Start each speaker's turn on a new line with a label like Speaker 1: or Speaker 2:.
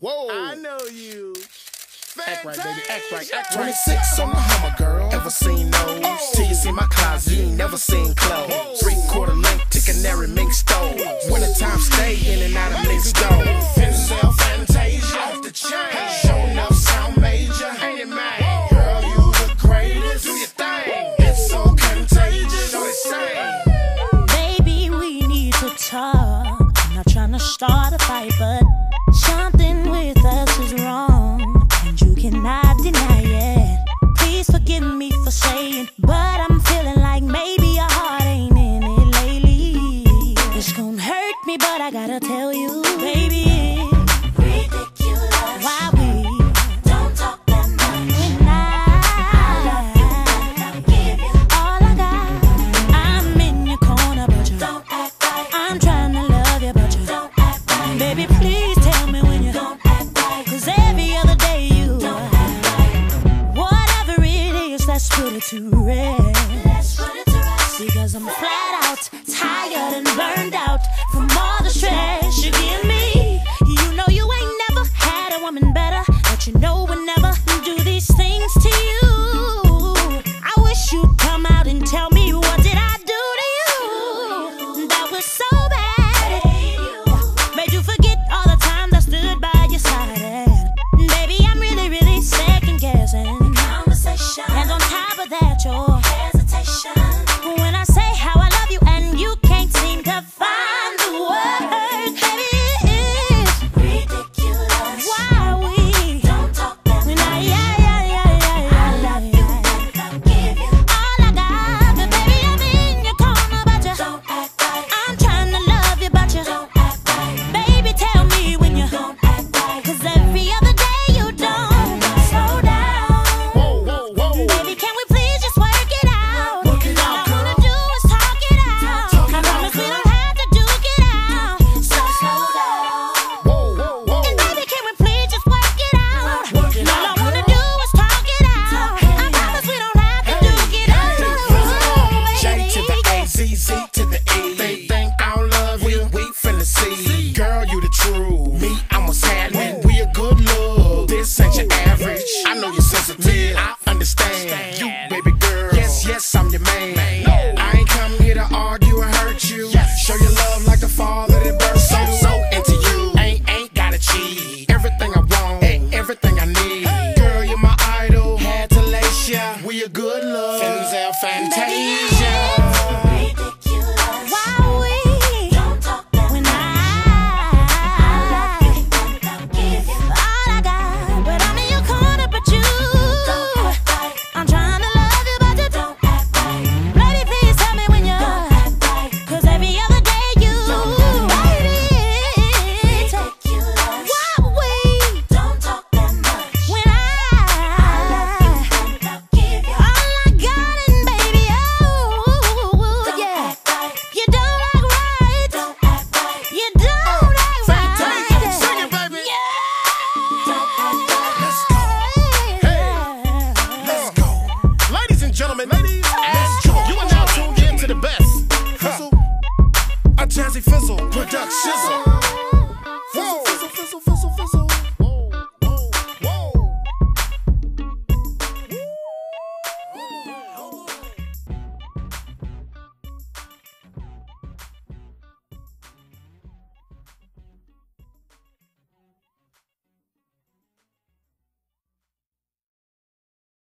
Speaker 1: Whoa.
Speaker 2: I know you.
Speaker 1: Act right, baby. Act right. Act
Speaker 3: 26 on the Hummer, girl. Ever seen those? Oh. Till you see my closet, you ain't never seen clothes. Oh. Three quarter length, to every mink stole. Wintertime stay in and out of
Speaker 4: every other day you Whatever it is, let's put it to rest. Because I'm flat out, tired and burned out From all the stress you give me. You know you ain't never had a woman better But you know we're never sensitive. I understand you, baby girl. Yes, yes, I'm your man. man. No. I ain't come here to argue or hurt you. Yes. Show your love like the father that births so, you. So into you, ain't
Speaker 3: ain't gotta
Speaker 4: cheat.
Speaker 3: Everything
Speaker 4: I
Speaker 3: want,
Speaker 4: and everything I
Speaker 3: need.
Speaker 4: Hey.
Speaker 3: Girl,
Speaker 4: you're my idol. Had to
Speaker 3: lace ya. We a good love. Fanzel, fantastic. Chuck Shizzle.